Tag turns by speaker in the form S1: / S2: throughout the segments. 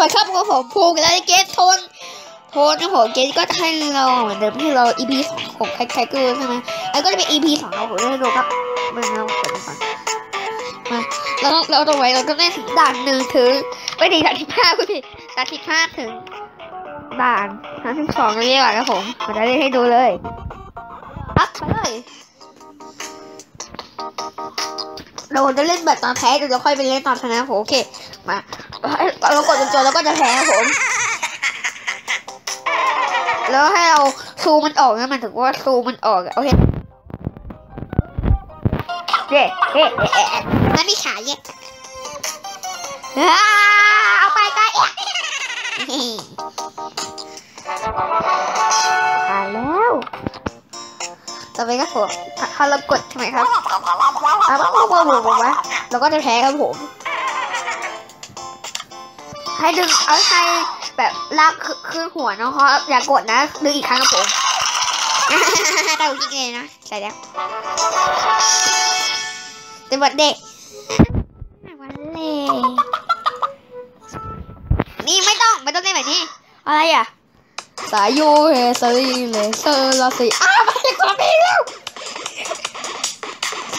S1: วัสดีครับผมภูมิและเกสโทนโทนนะผมเกสก็จะให้เราเหมือนเดิมที่เรา EP สองของใครๆก็รู้ใช่ไหมอันก็จะเป็น EP สองเราผมจะให้ดูครับมันเราเปิดก่อนมาแล้วเราตรงไว้เราก็ได้ถึงด่านหนึ่งถึงไม่ดีด่านที่ห้าคุณพี่ด่านที่ห้าถึงด่านด่านที่สองเรียกว่าครับผมมาได้ให้ดูเลยอัพไปเลยเราจะเล่นแบบตอนแพ้เดี๋ยวเราค่อยไปเล่นตอนชนะผมโอเคมา เรากดจนจนแล้วก็จะแพ้ครับผม แล้วให้เราซูมันออกนะมันถึงว่าซูมันออกอะโอเคเย้เย้เย้มันมีขาเย้อ่าเอาไปก็เอ๊ะผ่าแล้วต่อไปก็ผมถ้าเรากดใช่ไหมครับอ่าปุ๊บปุ๊บปุ๊บปุ๊บปุ๊บเราก็จะแพ้ครับผม ให้ดึงเอาให้แบบลากขึ้นหัวเนาะเพราะอย่ากดนะดึงอีกครั้งครับผมเราคิดไงนะใช่แล้วเป็นวันเด็กวันเล่นี่ไม่ต้องไม่ต้องเล่นแบบนี้อะไรอะสายโยเฮสลีเลเซอร์ลาสีอ้าวมาจากความเองแล้ว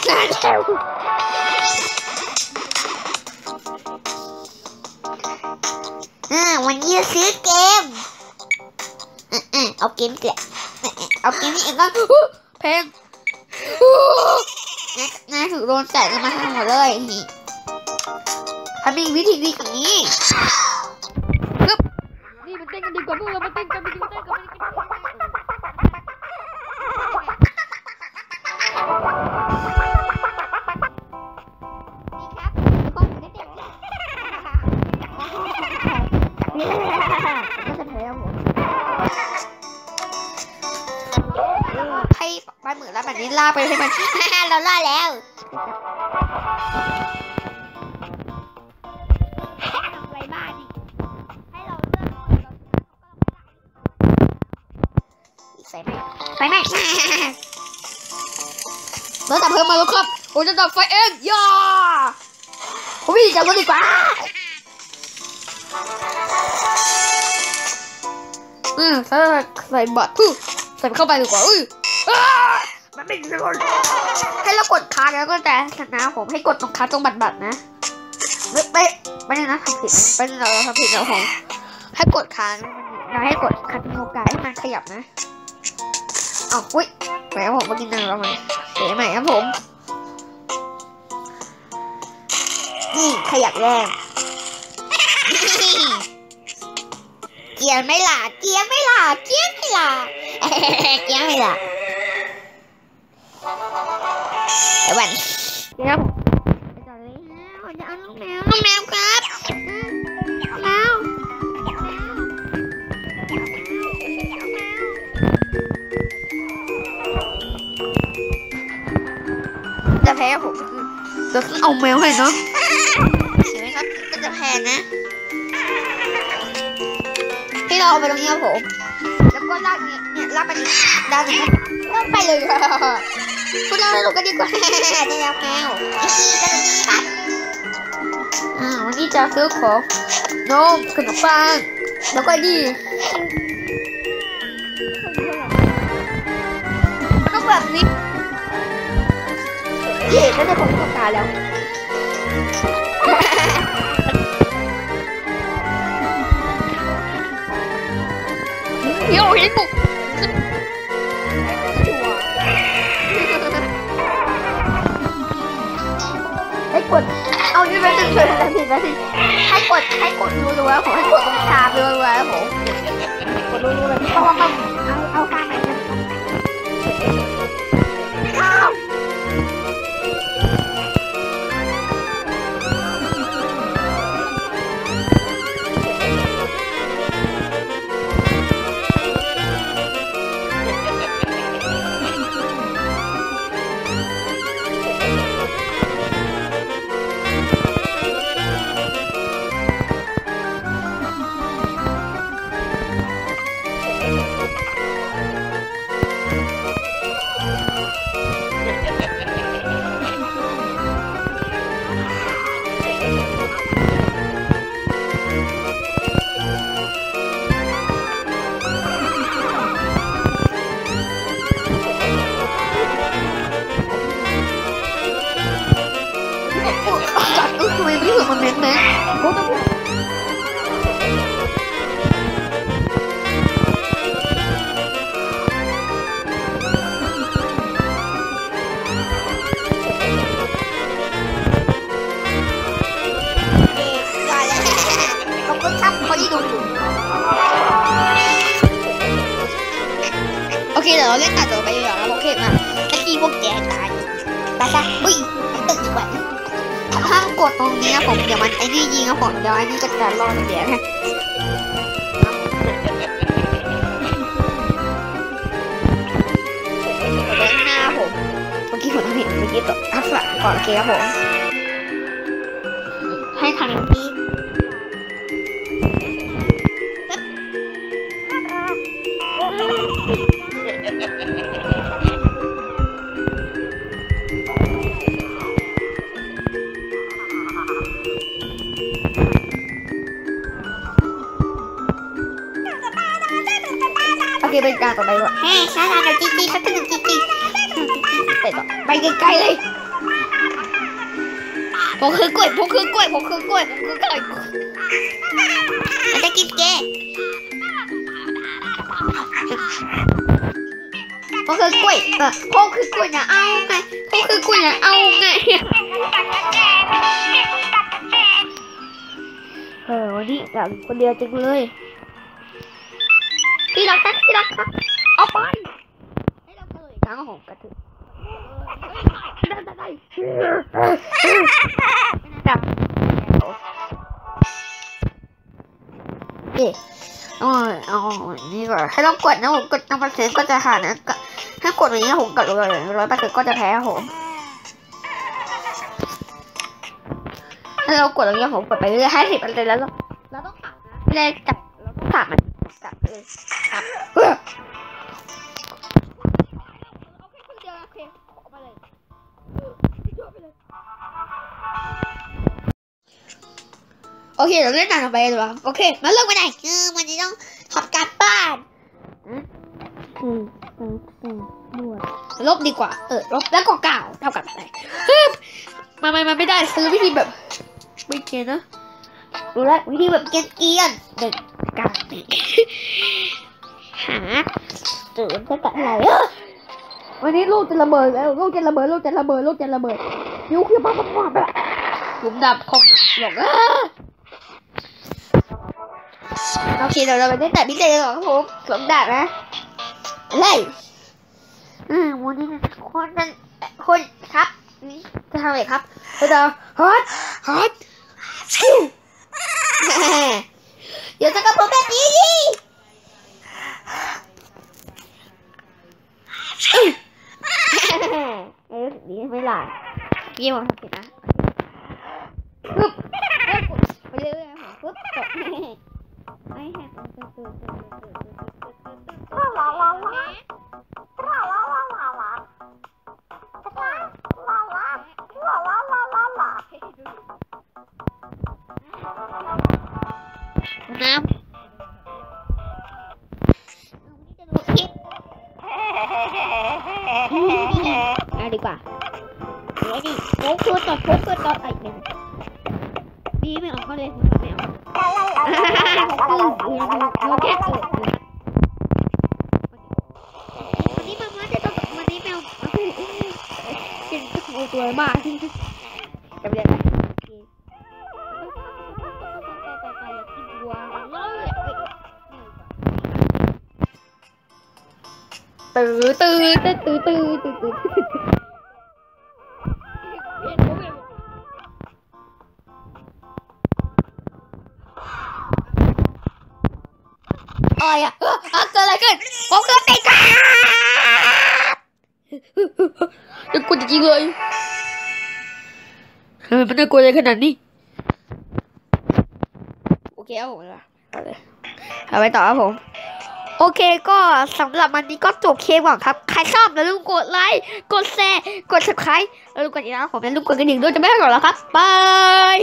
S1: นานแล้ว อ่าวันนี้จะซื้อเกมอะอะเอาเกมเกลืออะอะเอาเกมนี้เองก็อู้เพลงอู้นะนายถูกโดนแตะกันมาทั้งหมดเลยนี่ถ้ามีวิธีดีกว่านี้ปึ๊บนี่มันเต้นกันดีกว่าพวกเรามาเต้นกันดีกว่าเต้นกัน ล้วแบบนี้ล่าไปให้มัน เราล่าแล้วอะไรบ้าดิให้เราเลือกใส่ไหมไฟไหมเราดับเพลิงมาแล้วครับผมจะดับไฟเองย่าผมวิ่งจับรถดีกว่าอืมใส่ใส่บัตรฮึใส่เข้าไปดีกว่าอุ้ยอ้า มันไม่โดนให้เรากดค้างแล้วก็แต่ชนะผมให้กดตรงค้างตรงบัตรบัตรนะไม่ไม่ไม่ได้นะทำผิดนะไม่ได้เราทำผิดแล้วผมให้กดค้างเราให้กดค้างตรงโอกาสให้มันขยับนะอ้าวอุ้ยแหมผมมากินน้ำแล้วมันเสียใหม่ครับผมนี่ขยับแรงเกียร์ไม่ล่ะเกียร์ไม่ล่ะเกียร์ไม่ล่ะเกียร์ไม่ล่ะ อ้วันเดี๋ยวผมไปต่อเลยนะผมจะเอาน้องแมวน้องแมวครับอืมแมวจะแพ้ผมจะต้องเอาแมวให้เนาะเห็นไหมครับก็จะแพ้นะให้เราเอาไปตรงนี้ครับผม แล้วก็ลากนี้เนี่ยลากไปอีกด้านหนึงครับลากไปเลยค่ะ พวกเราเรากันดีกว่าได้แล้วแมวอีกทีกันดีครับอ่าวันนี้จะซื้อของนมขนมปังแล้วก็ดีมันต้องแบบนี้เย่ก็ได้ผมต้องการแล้วโยเกให้กด เอานี่ไปตึงเลยนะผิดนะผิดให้กดให้กดรัวๆผมให้กดตรงชามรัวๆผมกดรัวๆเลยเพราะว่ามันเอาเอาข้างไห กว่าครับโอเคมาตะกี้พวกแกตายตายซะอุ้ยตึกดีกว่าห้ามกดตรงนี้นะผมเดี๋ยวมันไอ้นี่ยิงนะผมเดี๋ยวไอ้นี่ก็จะรอดเดี๋ยวนะเดินหน้าผมเมื่อกี้ผมทำผิดเมื่อกี้ตกทักษะก่อนเคครับผมให้ทางนี้ โอเคเป็นการต่อไปว่าเฮ้ยช้าๆหน่อยจริงๆสักหนึ่งจริงๆไปต่อไปไกลๆเลยผมคือกล้วยผมคือกล้วยผมคือกล้วยผมคือกล้วยมันจะกินแกผมคือกล้วยเออผมคือกล้วยนะเอาไงผมคือกล้วยนะเอาไงเออวันนี้แบบคนเดียวจริงเลย รักครับพี่รักครับเอาไปให้เราเลยครั้งของกระถือได้ได้ได้จับเอ๊ะเอาเอานี่ก่อนให้เรากดนะผมกดน้ำมันเซนก็จะหานะก็ถ้ากดอย่างนี้ผมกดเลยร้อยแปดสิบก็จะแพ้ผมถ้าเรากดอย่างนี้ผมกดไปเรื่อยห้าสิบอะไรแล้วเราเราต้องตัดนะไม่ได้จับเราต้องตัดมันจับเลย โอเค เราเล่นหนังต่อไปดีกว่าโอเค มาเริ่มกันไหนคือวันนี้ต้องขับกลับบ้านอืมอืมอืมอืมลบดีกว่า เออ ลบแล้วก็เก่าเท่ากับอะไรฮึบมาไม่มาไม่ได้ ซื้อวิธีแบบ ไม่เกียนนะ รู้แล้ววิธีแบบเกียนเกียนเด็กเก่านี่หาตื่นจะกัดอะไรเอ้อวันนี้ลูกจะระเบิดแล้วลูกจะระเบิดลูกจะระเบิดลูกจะระเบิดนิ้วคือปั๊บปั๊บปั๊บแบบหลุมดับคอมหลงอะโอ เคเดี๋ยวเราไปเล่นแต่พิเศษกันก่อนครับผมสวมดาบนะเลยอืมวันนี้คนนั้นคนครับนี่จะทำอะไรครับเราจะฮอตฮอตเดี๋ยวจะกระผมแบบนี้ดิเอ้ยนี่ไม่หลายยี่มทำผิดนะปึ๊บไปเรื่อยๆปึ๊บจบ ไม่แหกมันจะตื่นตื่นตื่นตื่นตื่นน้ำเอาดีกว่าเดี๋ยวดิโค้งตัวต่อโค้งตัวต่อไอ้หนึ่งดีไม่ออกก็เลย ไม่ออกคือเราแค่เกิดวันนี้มาม่าจะต้อยอะเกิดอะไรขึ้นผมเกิดติดกันจะกลัวจริงเลยทำไมมันน่ากลัวอะไรขนาดนี้ โอเคครับผมเอาเลยเอาไปต่อครับผม โอเคก็สำหรับวันนี้ก็จบเคมก่อนครับ ใครชอบอย่าลืมกดไลค์ กดแชร์ กด subscribe แล้วลืมกดอีกนะผมอย่าลืมกดกระดิ่งด้วยจะไม่ให้หรอกแล้วครับบาย